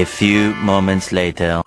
A few moments later